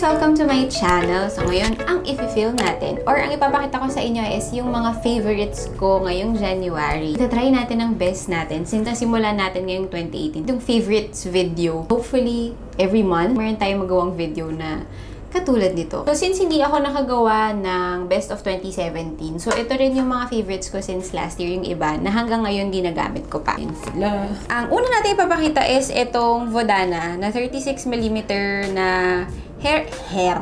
guys! Welcome to my channel. So ngayon, ang i-film natin or ang ipapakita ko sa inyo is yung mga favorites ko ngayong January. Itatry natin ang best natin since simulan natin ngayong 2018. Yung favorites video. Hopefully, every month, meron tayong magawang video na katulad nito. So, since hindi ako nakagawa ng Best of 2017, so ito rin yung mga favorites ko since last year, yung iba, na hanggang ngayon ginagamit ko pa. Sila. Ang una natin ipapakita is itong Vodana na 36mm na hair, hair,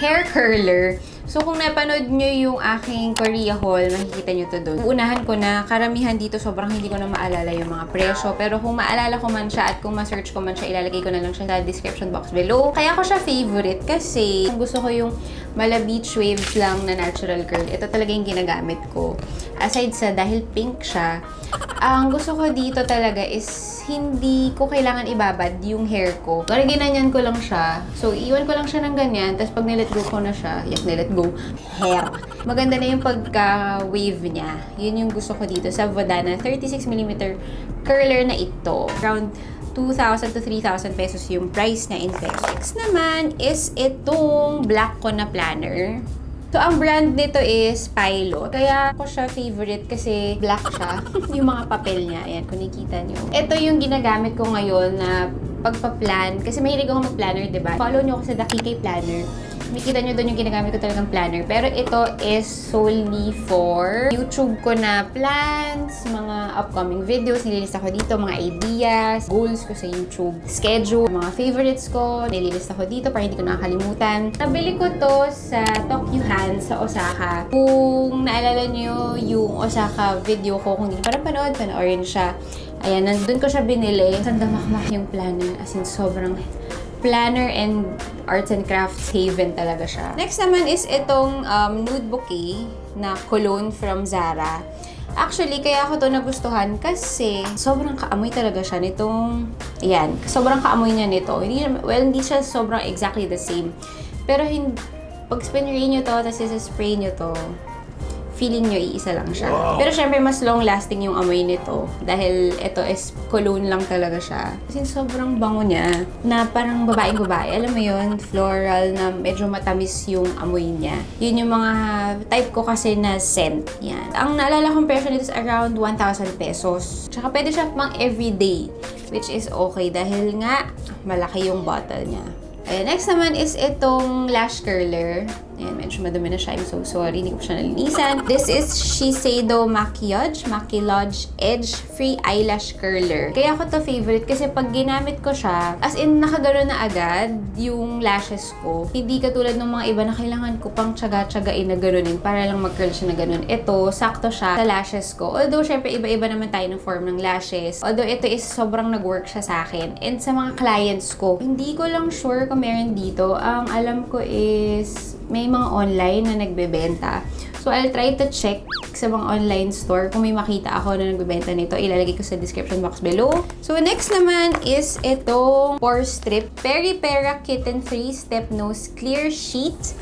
hair curler. So, kung napanood nyo yung aking Korea haul, makikita nyo to doon. Unahan ko na, karamihan dito, sobrang hindi ko na maalala yung mga presyo. Pero kung maalala ko man siya at kung ma-search ko man siya, ilalagay ko na lang siya sa description box below. Kaya ko siya favorite kasi gusto ko yung mala beach waves lang na natural curl. Ito talaga yung ginagamit ko. Aside sa dahil pink siya, ang gusto ko dito talaga is hindi ko kailangan ibabad yung hair ko. Kaya ginanyan ko lang siya. So, iwan ko lang siya ng ganyan. Tapos pag nilet go ko na siya, yak nilet go, hair. Maganda na yung pagka-wave niya. Yun yung gusto ko dito sa Vodana 36mm curler na ito. Around 2,000 to 3,000 pesos yung price na in pesos. Next naman is itong black ko na planner. So, ang brand nito is Pilot. Kaya ako siya favorite kasi black siya. yung mga papel niya. Ayan, kung nakikita nyo. Ito yung ginagamit ko ngayon na pagpa-plan. Kasi mahilig ako mag-planner, diba? Follow nyo ako sa Kikay Planner. Makikita nyo doon yung ginagamit ko talagang planner. Pero ito is solely for YouTube ko na plans, mga upcoming videos, nililista ko dito, mga ideas, goals ko sa YouTube, schedule, mga favorites ko, nililista ko dito para hindi ko nakakalimutan. Nabili ko to sa Tokyohan sa Osaka. Kung naalala nyo yung Osaka video ko, kung hindi pa napanood, panoorin siya. Ayan, nandun ko siya binili. Sandamakmak yung planner. As in, sobrang planner and arts and crafts haven talaga siya. Next naman is itong um, nude bouquet na cologne from Zara. Actually, kaya ako to nagustuhan kasi sobrang kaamoy talaga siya nitong, ayan, sobrang kaamoy niya nito. Hindi, well, hindi siya sobrang exactly the same. Pero hindi, pag spray nyo to, tapos isa-spray nyo to, feeling nyo iisa lang siya. Wow. Pero syempre, mas long-lasting yung amoy nito. Dahil ito is cologne lang talaga siya. Kasi sobrang bango niya. Na parang babaeng-babae. Alam mo yun, floral na medyo matamis yung amoy niya. Yun yung mga type ko kasi na scent. Yan. Ang naalala kong presyo nito is around 1,000 pesos. Tsaka pwede siya pang everyday. Which is okay dahil nga malaki yung bottle niya. Ayan, next naman is itong lash curler. Ayan, medyo madumi na siya. I'm so sorry. Hindi ko siya nalinisan. This is Shiseido Maquillage. Maquillage Edge Free Eyelash Curler. Kaya ako to favorite kasi pag ginamit ko siya, as in nakagano na agad yung lashes ko. Hindi katulad ng mga iba na kailangan ko pang tsaga-tsagain na ganunin para lang mag-curl siya na ganun. Ito, sakto siya sa lashes ko. Although, syempre, iba-iba naman tayo ng form ng lashes. Although, ito is sobrang nag-work siya sa akin. And sa mga clients ko, hindi ko lang sure kung meron dito. Ang alam ko is may mga online na nagbebenta. So, I'll try to check sa mga online store kung may makita ako na nagbebenta nito. Ilalagay ko sa description box below. So, next naman is itong pore strip. Peripera Kitten Free Step Nose Clear Sheet.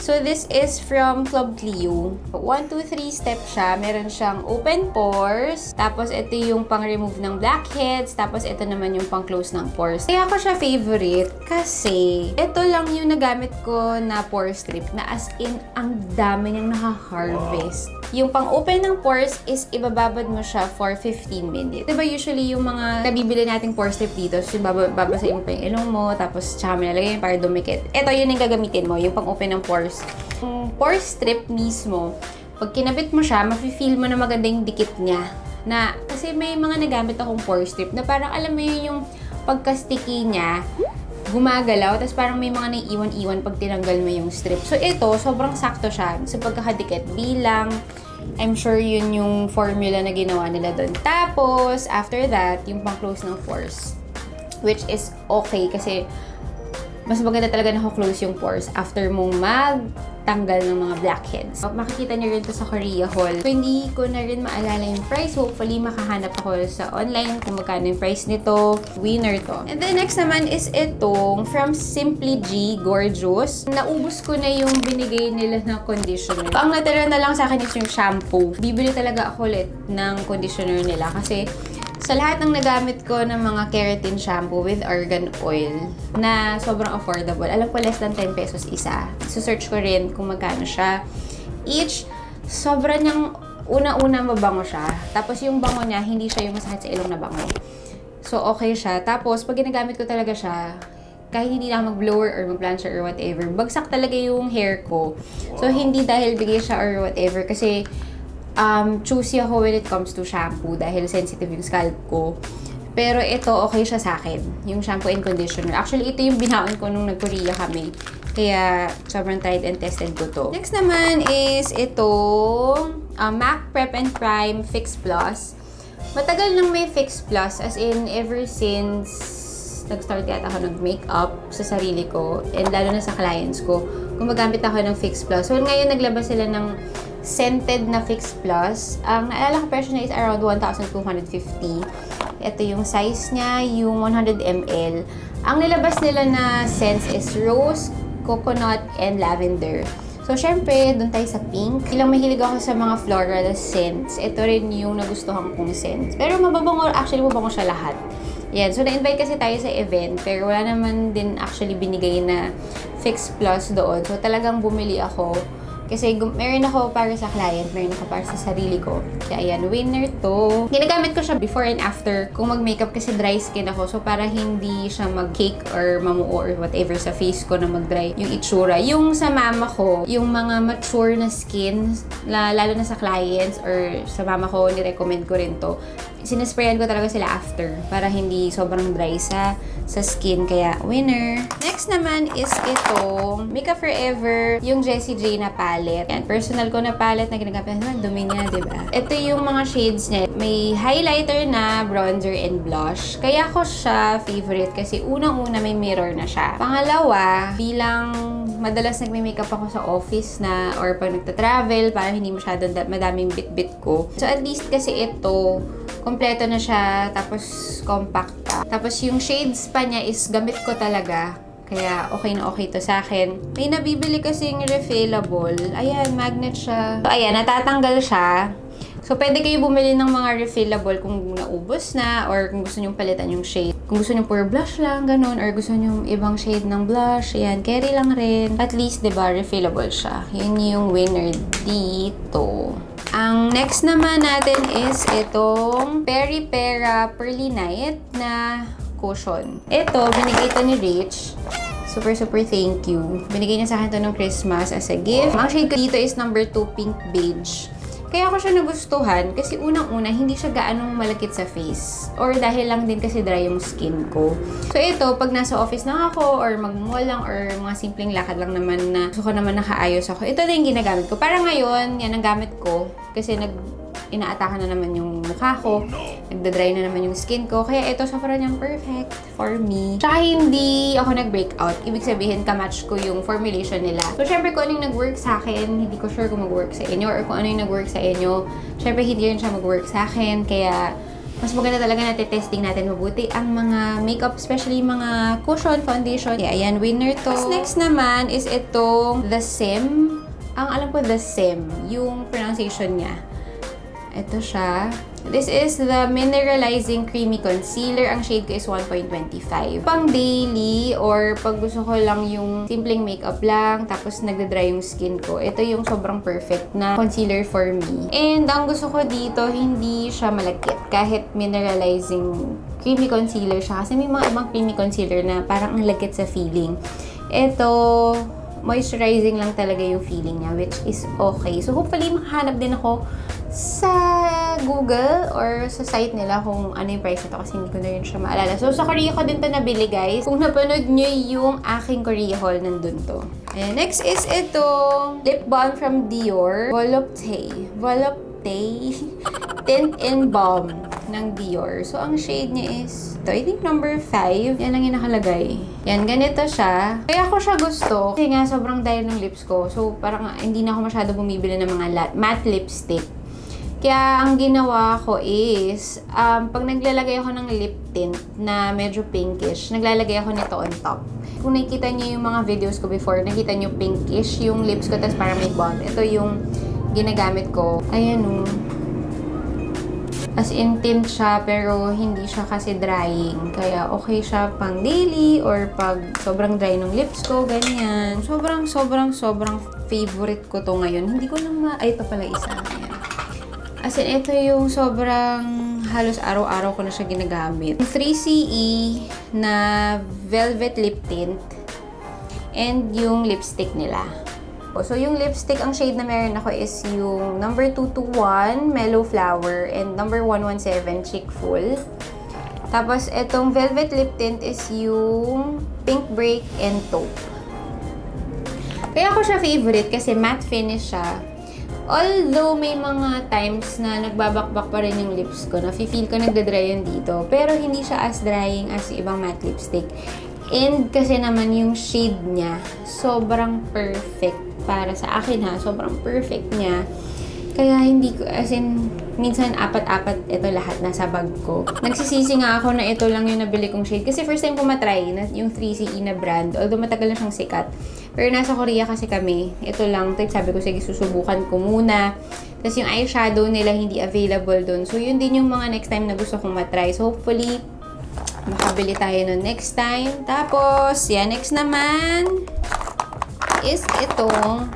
So, this is from Club Clio. 1, 2, 3 step siya. Meron siyang open pores. Tapos, ito yung pang-remove ng blackheads. Tapos, ito naman yung pang-close ng pores. Kaya ko siya favorite kasi ito lang yung nagamit ko na pore strip na as in, ang dami niyang naka-harvest. Yung pang-open ng pores is ibababad mo siya for 15 minutes. Diba usually yung mga nabibili nating pore strip dito, so babasahin mo pa yung ilong mo, tapos tsaka mo nalagay para dumikit. Ito yun yung gagamitin mo, yung pang-open ng pores. Yung pore strip mismo, pag kinabit mo siya, mafe-feel mo na maganda yung dikit niya. Na, kasi may mga nagamit akong pore strip na parang alam mo yun yung pagka-sticky niya, gumagalaw, tapos parang may mga naiiwan-iwan pag tinanggal mo yung strip. So, ito, sobrang sakto siya sa pagkakadikit bilang I'm sure yun yung formula na ginawa nila doon. Tapos, after that, yung pang-close ng force. Which is okay kasi mas maganda talaga na close yung pores after mong magtanggal ng mga blackheads. So, makikita niyo rin to sa Korea Hall. So, hindi ko na rin maalala yung price. Hopefully, makahanap ako sa online kung magkano yung price nito. Winner to. And then, next naman is itong from Simply G Gorgeous. Naubos ko na yung binigay nila na conditioner. So, ang natira na lang sa akin is yung shampoo. Bibili talaga ako ulit ng conditioner nila kasi Sa lahat ng nagamit ko ng mga keratin shampoo with argan oil na sobrang affordable, alam ko less than 10 pesos isa. So search ko rin kung magkano siya. Each, sobrang niyang una-una mabango siya. Tapos yung bango niya, hindi siya yung masakit sa ilong na bango. So okay siya. Tapos pag ginagamit ko talaga siya, kahit hindi na mag-blower or mag-plancher or whatever, bagsak talaga yung hair ko. So, hindi dahil bigay siya or whatever. Kasi, um, choosy ako when it comes to shampoo dahil sensitive yung scalp ko. Pero ito, okay siya sa akin. Yung shampoo and conditioner. Actually, ito yung binaon ko nung nag-Korea kami. Kaya, sobrang tried and tested ko to. Next naman is ito, uh, MAC Prep and Prime Fix Plus. Matagal nang may Fix Plus. As in, ever since nag-start yata ako nag-makeup sa sarili ko and lalo na sa clients ko, gumagamit ako ng Fix Plus. So, ngayon naglabas sila ng scented na Fix Plus. Ang naalala ko presyo is around 1,250. Ito yung size niya, yung 100 ml. Ang nilabas nila na scents is rose, coconut, and lavender. So, syempre, doon tayo sa pink. Ilang mahilig ako sa mga floral scents. Ito rin yung nagustuhan kong scents. Pero mababango, actually, mabango siya lahat. Yan. So, na-invite kasi tayo sa event, pero wala naman din actually binigay na fix plus doon. So, talagang bumili ako kasi meron ako para sa client, meron ako para sa sarili ko. Kaya ayan, winner to. Ginagamit ko siya before and after kung mag-makeup kasi dry skin ako. So para hindi siya mag-cake or mamuo or whatever sa face ko na mag-dry yung itsura. Yung sa mama ko, yung mga mature na skin, lalo na sa clients or sa mama ko, ni-recommend ko rin to sinasprayan ko talaga sila after para hindi sobrang dry sa sa skin. Kaya, winner! Next naman is itong Makeup Forever, yung Jessie J na palette. Yan, personal ko na palette na ginagamit. Ano, dumi niya, diba? Ito yung mga shades niya. May highlighter na, bronzer, and blush. Kaya ko siya favorite kasi unang-una may mirror na siya. Pangalawa, bilang madalas nagme-makeup ako sa office na or pag nagta-travel para hindi masyadong madaming bit-bit ko. So, at least kasi ito, kompleto na siya, tapos compact pa. Tapos yung shades pa niya is gamit ko talaga. Kaya okay na okay to sa akin. May nabibili kasing refillable. Ayan, magnet siya. So, ayan, natatanggal siya. So, pwede kayo bumili ng mga refillable kung naubos na or kung gusto nyo palitan yung shade. Kung gusto nyo pure blush lang, ganun, or gusto nyo ibang shade ng blush, ayan, carry lang rin. At least, ba diba, refillable siya. Yun yung winner dito. Ang next naman natin is itong Peri Pera Pearly Night na cushion. Ito, binigay ito ni Rich. Super, super thank you. Binigay niya sa akin ito ng Christmas as a gift. Ang shade ko dito is number 2 Pink Beige. Kaya ako siya nagustuhan kasi unang-una, hindi siya gaanong malakit sa face. Or dahil lang din kasi dry yung skin ko. So ito, pag nasa office lang ako or mag-mall lang or mga simpleng lakad lang naman na gusto ko naman nakaayos ako, ito na yung ginagamit ko. Para ngayon, yan ang gamit ko kasi nag inaatakan na naman yung mukha ko, nagda-dry na naman yung skin ko. Kaya ito, sobrang niyang perfect for me. Tsaka hindi ako nag-breakout. Ibig sabihin, kamatch ko yung formulation nila. So, syempre, kung ano yung nag-work sa akin, hindi ko sure kung mag-work sa inyo or kung ano yung nag-work sa inyo, syempre, hindi rin siya mag-work sa akin. Kaya, mas maganda talaga na testing natin mabuti ang mga makeup, especially mga cushion, foundation. Yeah, ayan, winner to. Next naman is itong The Sim. Ang alam ko, The Sim, yung pronunciation niya. Ito siya. This is the Mineralizing Creamy Concealer. Ang shade ko is 1.25. Pang daily or pag gusto ko lang yung simpleng makeup lang tapos nagda-dry yung skin ko, ito yung sobrang perfect na concealer for me. And ang gusto ko dito, hindi siya malagkit. Kahit mineralizing creamy concealer siya. Kasi may mga ibang creamy concealer na parang ang lagkit sa feeling. Ito, moisturizing lang talaga yung feeling niya, which is okay. So, hopefully, makahanap din ako sa Google or sa site nila kung ano yung price nito kasi hindi ko na rin siya maalala. So, sa Korea ko din to nabili, guys. Kung napanood nyo yung aking Korea haul, nandun to. And next is ito, lip balm from Dior. Volupte. Volupte. Tint and Balm ng Dior. So, ang shade niya is, ito, I think number 5. Yan lang yung nakalagay. Yan, ganito siya. Kaya ako siya gusto. Kasi nga, sobrang dahil ng lips ko. So, parang hindi na ako masyado bumibili ng mga matte lipstick. Kaya, ang ginawa ko is, um, pag naglalagay ako ng lip tint na medyo pinkish, naglalagay ako nito on top. Kung nakikita niyo yung mga videos ko before, nakita niyo pinkish yung lips ko, tapos parang may bond. Ito yung ginagamit ko. Ayan o. Oh. As in, tint siya, pero hindi siya kasi drying. Kaya okay siya pang daily or pag sobrang dry ng lips ko, ganyan. Sobrang, sobrang, sobrang favorite ko to ngayon. Hindi ko lang ma... Ay, ito pala isa. Ayan. As in, ito yung sobrang halos araw-araw ko na siya ginagamit. 3CE na velvet lip tint and yung lipstick nila. So, yung lipstick, ang shade na meron ako is yung number 221, Mellow Flower, and number 117, Chick Full. Tapos, itong Velvet Lip Tint is yung Pink Break and Taupe. Kaya ako siya favorite kasi matte finish siya. Although may mga times na nagbabakbak pa rin yung lips ko, na feel ko nagda-dry yun dito. Pero hindi siya as drying as ibang matte lipstick. And kasi naman yung shade niya, sobrang perfect para sa akin ha. Sobrang perfect niya. Kaya hindi ko, as in, minsan apat-apat ito lahat nasa bag ko. Nagsisisi nga ako na ito lang yung nabili kong shade. Kasi first time ko matry na yung 3CE na brand. Although matagal na siyang sikat. Pero nasa Korea kasi kami. Ito lang. Type sabi ko, sige, susubukan ko muna. Tapos yung eyeshadow nila hindi available dun. So yun din yung mga next time na gusto kong matry. So hopefully, makabili tayo nun next time. Tapos, yan, next naman is itong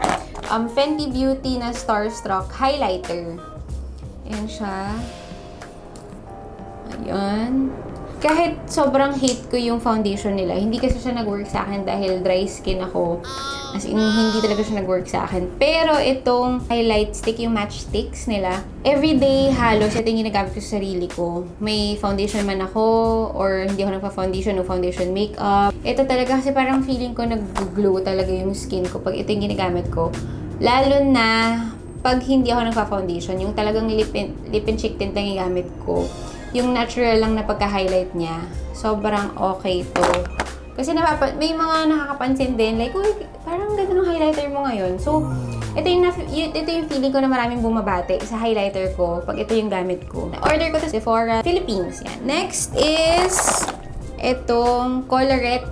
um, Fenty Beauty na Starstruck Highlighter. Ayan siya. Ayan. Kahit sobrang hate ko yung foundation nila, hindi kasi siya nag-work sa akin dahil dry skin ako. As in, hindi talaga siya nag-work sa akin. Pero itong highlight stick, yung match sticks nila, everyday halos ito yung ginagamit ko sa sarili ko. May foundation man ako, or hindi ako nagpa-foundation, no foundation makeup. Ito talaga kasi parang feeling ko nag-glow talaga yung skin ko pag ito yung ginagamit ko. Lalo na pag hindi ako nagpa-foundation, yung talagang lip and, lip and cheek tint lang yung ko yung natural lang na pagka-highlight niya, sobrang okay to. Kasi napapa may mga nakakapansin din, like, uy, parang ganda ng highlighter mo ngayon. So, ito yung, ito yung feeling ko na maraming bumabate sa highlighter ko pag ito yung gamit ko. Order ko to sa Sephora Philippines. Yan. Next is itong Colorette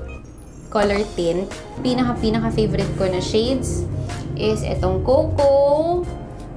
color tint. Pinaka-pinaka-favorite ko na shades is itong Coco,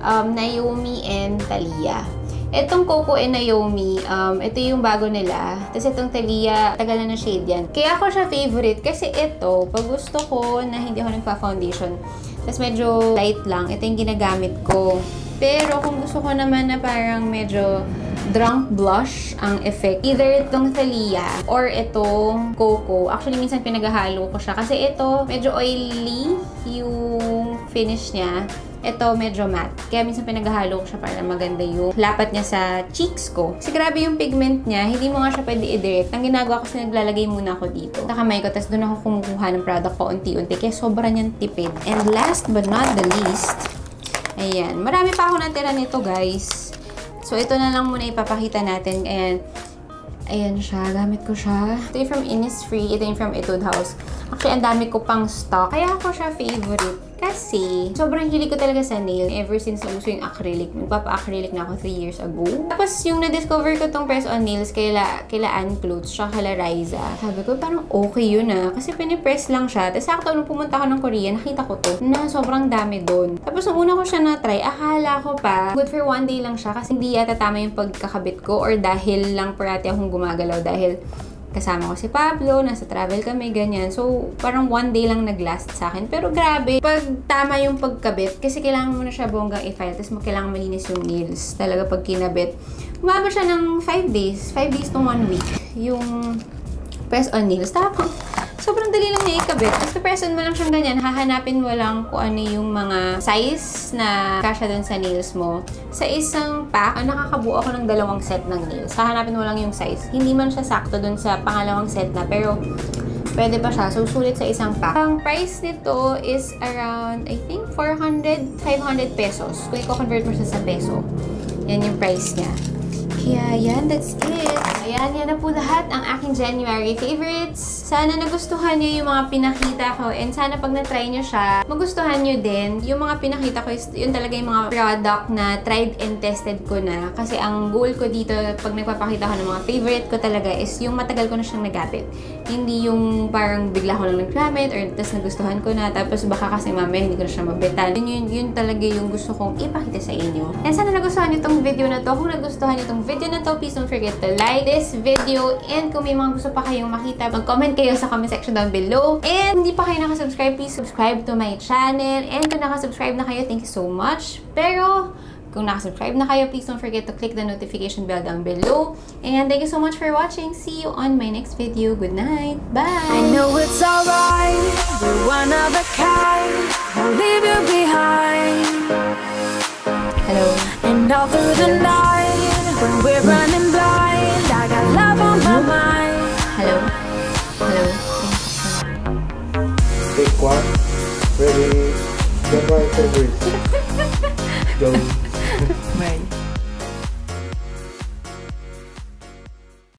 um, Naomi, and Thalia. Itong Coco and Naomi, um, ito yung bago nila. Tapos itong Thalia, tagal na na shade yan. Kaya ako siya favorite kasi ito, pag gusto ko na hindi ako nagpa-foundation, tapos medyo light lang, ito yung ginagamit ko. Pero kung gusto ko naman na parang medyo drunk blush ang effect. Either itong Thalia or itong Coco. Actually, minsan pinaghahalo ko siya. Kasi ito, medyo oily yung finish niya. Ito, medyo matte. Kaya minsan pinaghahalo ko siya para maganda yung lapat niya sa cheeks ko. Kasi grabe yung pigment niya, hindi mo nga siya pwede i-direct. Ang ginagawa ko kasi naglalagay muna ako dito. Sa kamay ko, tapos doon ako kumukuha ng product ko unti-unti. Kaya sobra niyang tipid. And last but not the least, ayan. Marami pa ako natira nito, guys. So, ito na lang muna ipapakita natin. And, ayan siya. Gamit ko siya. Ito yung from Innisfree. Ito yung from Etude House. Actually, ang dami ko pang stock. Kaya ako siya favorite. Kasi, sobrang hilig ko talaga sa nail ever since nauso yung acrylic. Nagpapa-acrylic na ako 3 years ago. Tapos, yung na-discover ko tong press on nails kaila, kaila Ann Clothes, siya kaila Riza. Sabi ko, parang okay yun ah. Kasi pinipress lang siya. Tapos, sakto nung pumunta ako ng Korea, nakita ko to na sobrang dami doon. Tapos, nung una ko siya na-try, akala ko pa, good for one day lang siya kasi hindi yata tama yung pagkakabit ko or dahil lang parati akong gumagalaw dahil kasama ko si Pablo, nasa travel kami, ganyan. So, parang one day lang nag-last sa akin. Pero grabe, pag tama yung pagkabit, kasi kailangan mo na siya bonggang i-file, tapos kailangan malinis yung nails. Talaga pag kinabit. Umaba siya ng 5 days, 5 days to 1 week, yung press on nails. Tapos, sobrang dali lang niya ikabit. Basta present mo lang siyang ganyan, hahanapin mo lang kung ano yung mga size na kasha dun sa nails mo. Sa isang pack, nakakabuo ako ng dalawang set ng nails. Hahanapin mo lang yung size. Hindi man siya sakto dun sa pangalawang set na, pero pwede pa siya. So, sulit sa isang pack. Ang price nito is around, I think, 400, 500 pesos. Kung i-convert mo siya sa peso. Yan yung price niya. Kaya, yan, that's it. Ayan, yan na po lahat ang aking January favorites. Sana nagustuhan nyo yung mga pinakita ko and sana pag na-try nyo siya, magustuhan nyo din. Yung mga pinakita ko yun talaga yung mga product na tried and tested ko na. Kasi ang goal ko dito pag nagpapakita ko ng mga favorite ko talaga is yung matagal ko na siyang nagamit. Hindi yung parang bigla ko lang naggamit or tapos nagustuhan ko na tapos baka kasi mamaya hindi ko na siya mabitan. Yun, yun, yun talaga yung gusto kong ipakita sa inyo. And sana nagustuhan nyo itong video na to. Kung nagustuhan nyo itong video na to, please don't forget to like this video. And kung may mga gusto pa kayong makita, mag-comment kayo sa comment section down below. And hindi pa kayo nakasubscribe, please subscribe to my channel. And kung nakasubscribe na kayo, thank you so much. Pero, kung nakasubscribe na kayo, please don't forget to click the notification bell down below. And thank you so much for watching. See you on my next video. Good night. Bye! I know it's alright, we're one of a kind. Won't leave you behind. Hello. And all through the night, when we're running love on my mind. Hello. Hello. Take one. Ready. January, February. Go.